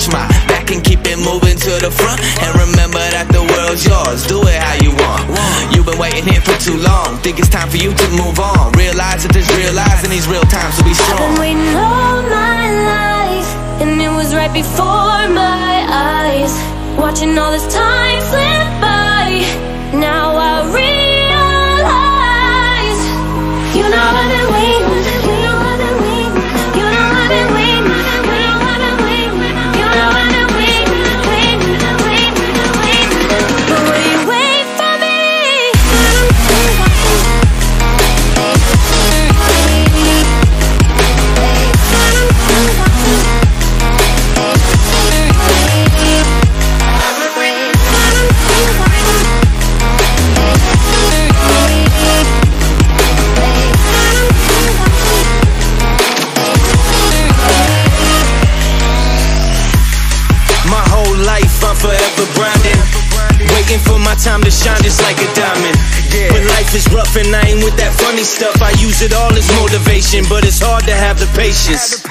Watch my back and keep it moving to the front. And remember that the world's yours, do it how you want. You've been waiting here for too long. Think it's time for you to move on. Realize that there's real lies in these real times to be I've been waiting all my life, and it was right before my eyes. Watching all this time slip by. Now I realize, you know I've been waiting. Time to shine just like a diamond. When life is rough and I ain't with that funny stuff I use it all as motivation But it's hard to have the patience.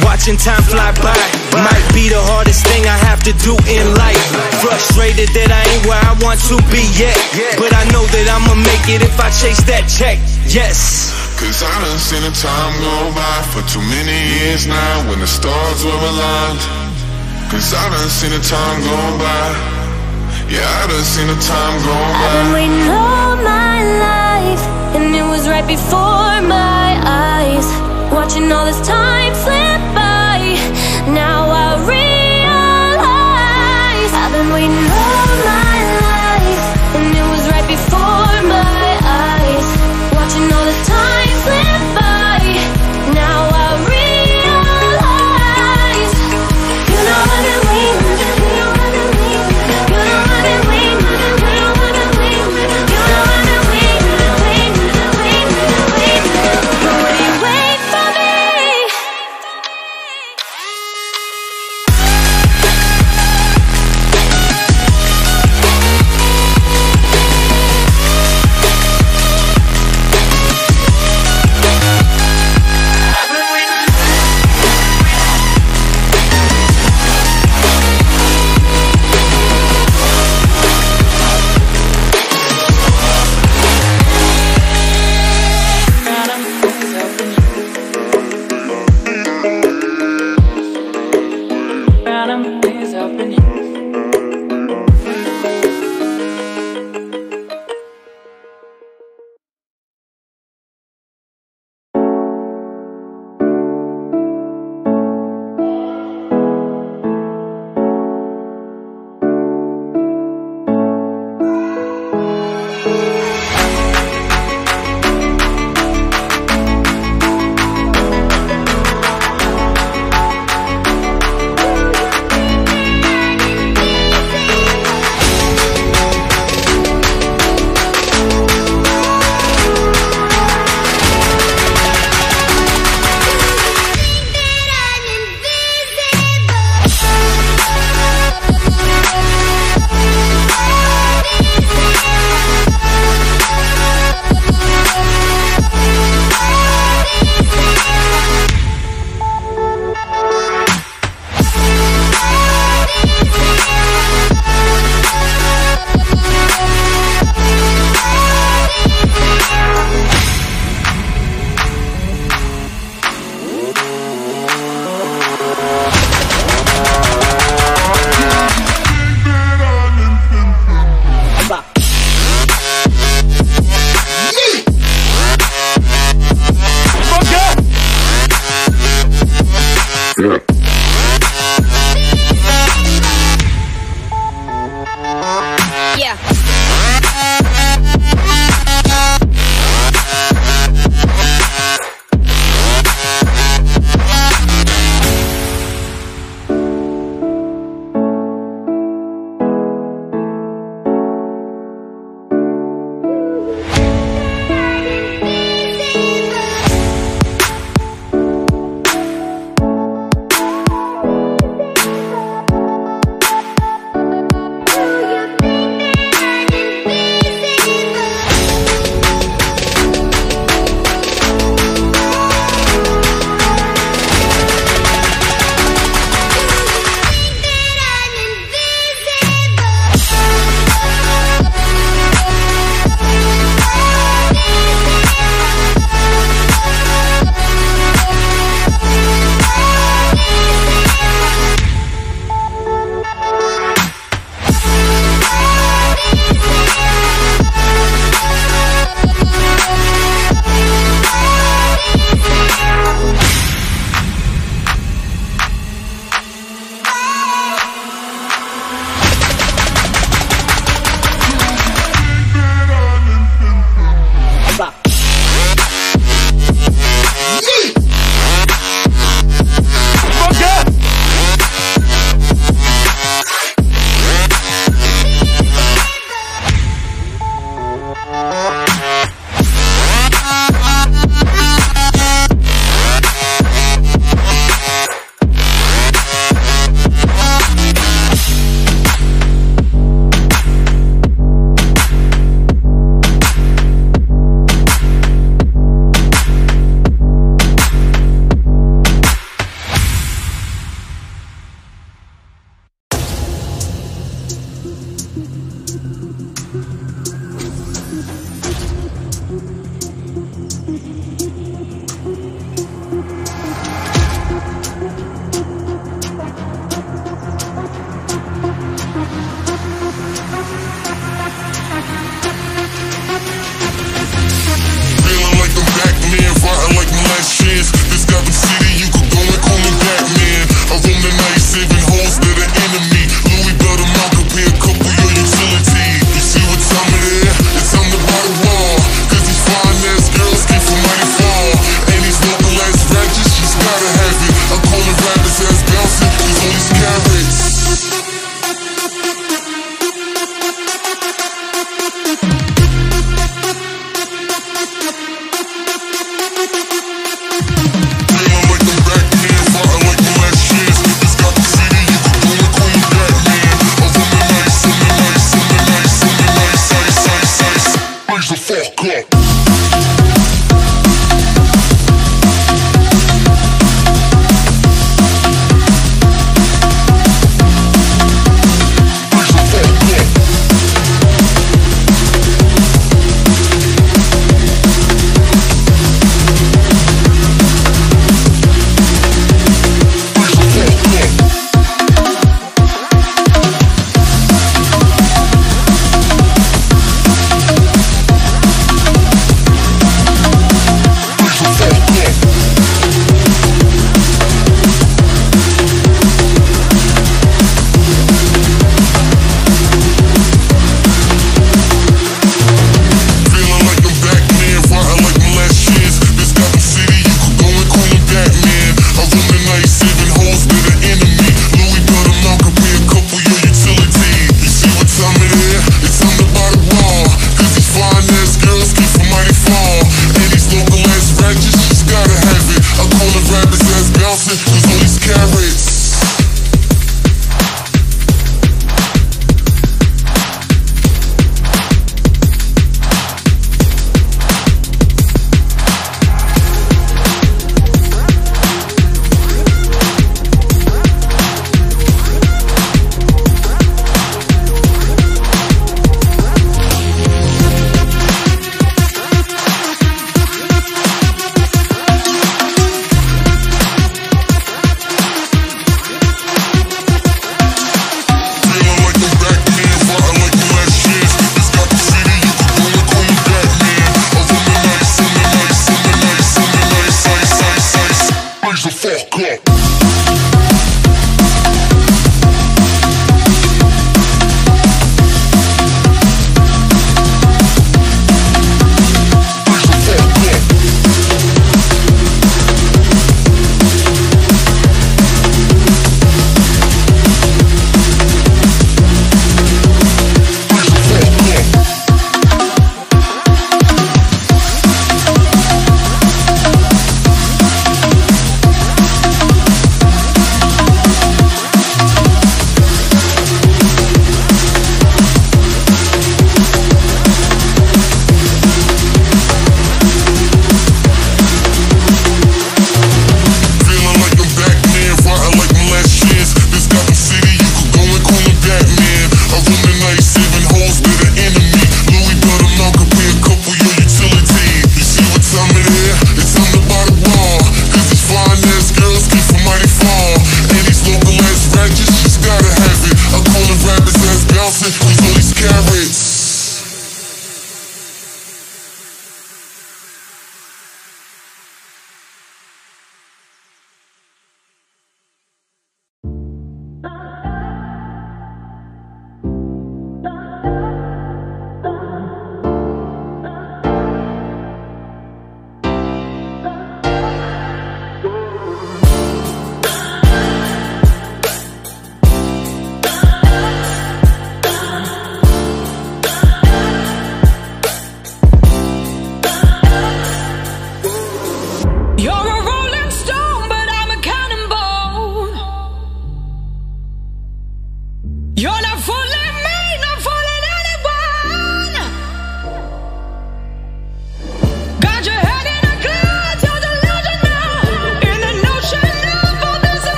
Watching time fly by Might be the hardest thing I have to do in life. Frustrated that I ain't where I want to be yet Yeah. But I know that I'ma make it if I chase that check. Yes. Cause I done seen the time go by for too many years now when the stars were aligned. Cause I done seen the time go by. Yeah, I done seen the time go I've been waiting all my life, and it was right before my eyes. Watching all this time slip by. Now I realize I've been waiting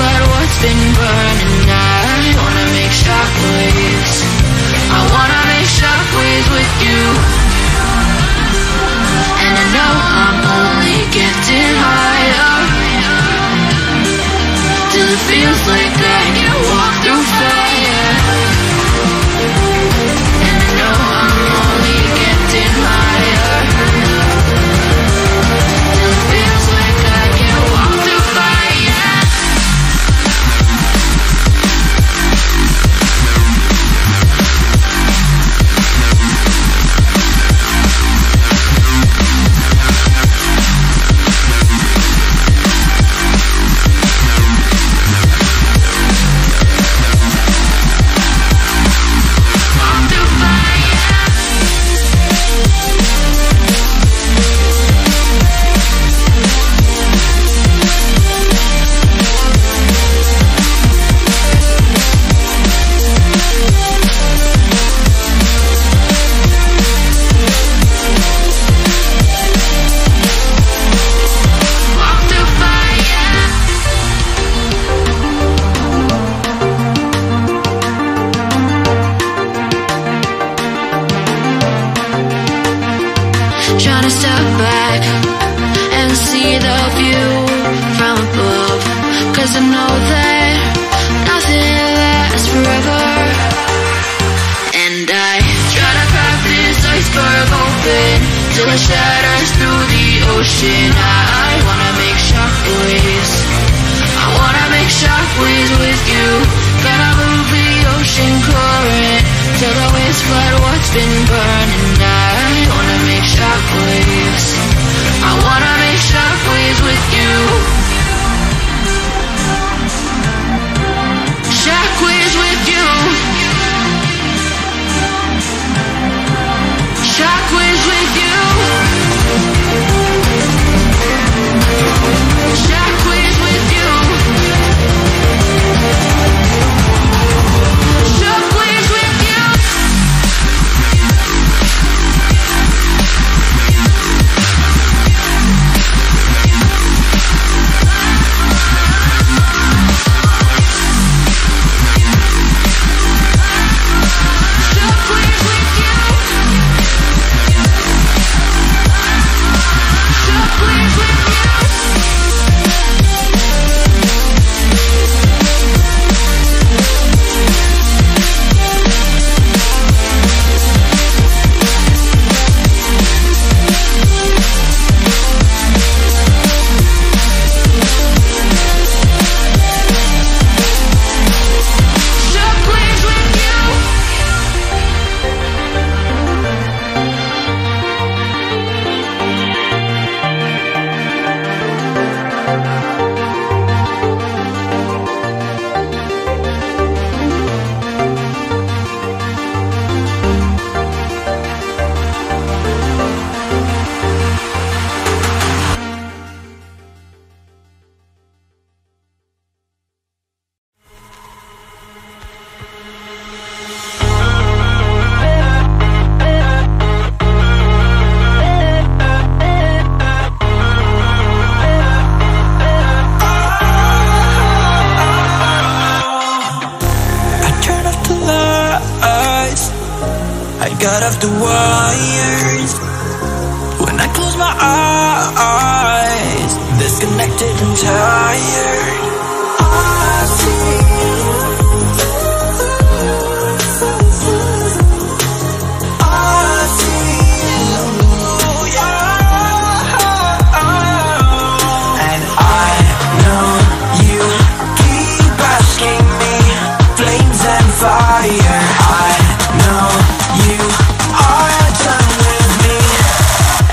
but what's been burning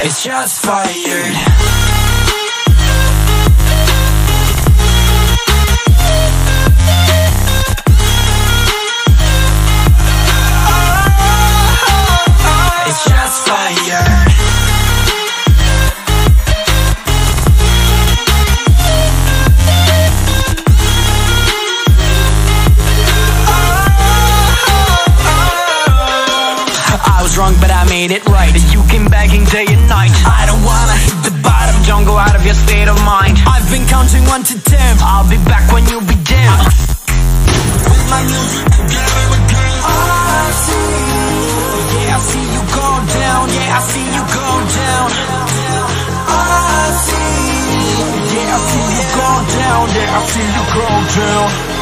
It's shots fired. wrong, but I made it right. You came back and day night. I don't wanna hit the bottom. Don't go out of your state of mind. I've been counting one to ten. I'll be back when you be dim With my music together ah, I see. Yeah, I see you go down. Yeah, I see you go down. Ah, I see. Yeah, I see you go down. Yeah, I see you go down.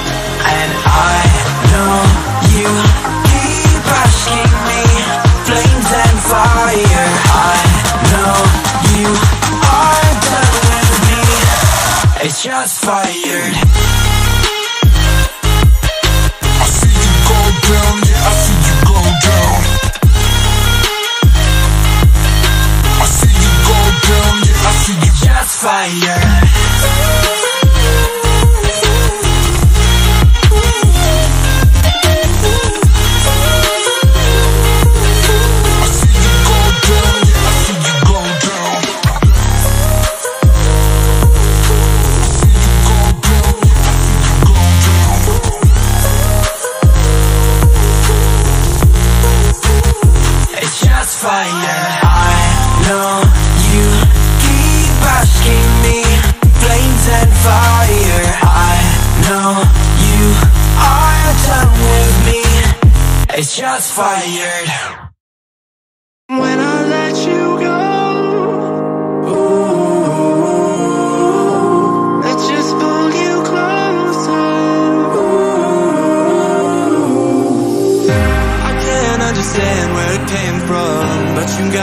i shots fired.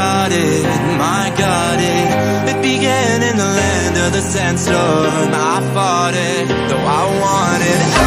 got it, my got it. It began in the land of the sandstorm I fought it, though I wanted